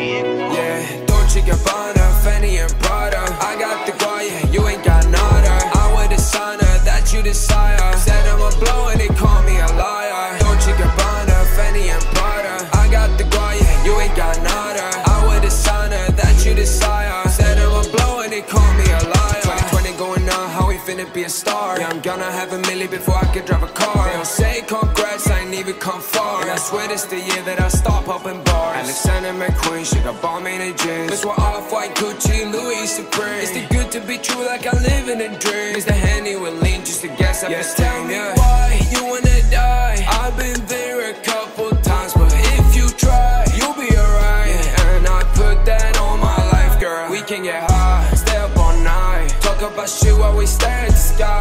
Yeah, don't Dolce Gabbana, Fendi and Prada. I got the guaya, you ain't got nada. I wear the sauna that you desire. Said I'm a blow and they call me a liar. Dolce Gabbana, Fendi and Prada. I got the guaya, you ain't got nada. I wear the sauna that you desire. Said I'm a blow and they call me a liar. 2020 going on, how we finna be a star? Yeah, I'm gonna have a milli before I can drive a car. They don't say congrats, I ain't even come far. And I swear this the year that I stop popping bars. Alexander McQueen she got bomb in her jeans That's why Off-White, Gucci, Louis Supreme. It's good to be true like I live in a dream. It's the Henny with lean just to guess up the tell me yeah. why you wanna die. I've been there a couple times But if you try, you'll be alright. Yeah, And I put that on my life, girl. We can get high, stay up all night. Talk about shit while we stare at the sky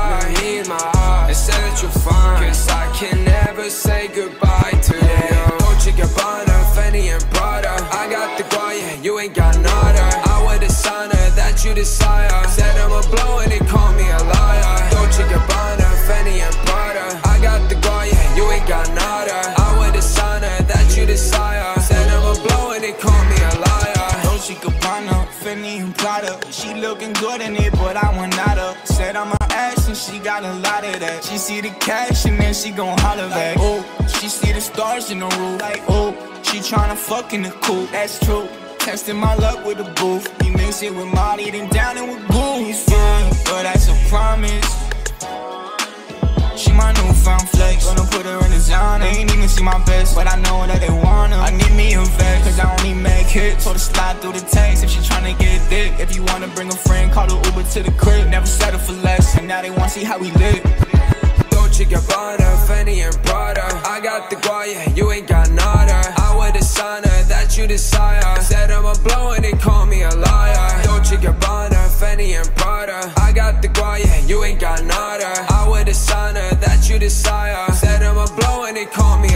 you ain't got nada I wear the designer that you desire. Said I'm a blow and they call me a liar. Dolce Gabbana, Fendi and Prada. I got the guy, yeah, you ain't got nada. I wear the designer that you desire. Said I'm a blow and they call me a liar. Dolce Gabbana, Fendi and Prada. She looking good in it, but I want nada. Said I'm a ass and she got a lot of that. She see the cash and then she gon' holler back. Oh, she see the stars in the roof. Like, oh, she tryna fuck in the coupe That's true Testing my luck with the booth. You mix it with Molly, then down it with goose Yeah, but that's a promise. She my newfound flex. Gonna put her in the zone Ain't even see my best But I know that they wanna I need me a vex Cause I only make hits Told her slide through the text If she tryna get thick. If you wanna bring a friend Call the Uber to the crib. Never settle for less And now they wanna see how we live Dolce Gabbana, Fendi and Prada I got the guaya, you ain't got you desire. Said I'm a blow and they call me a liar. Dolce Gabbana, Fendi and Prada. I got the guaya, you ain't got nada. I wear the signer that you desire. Said I'm a blow and they call me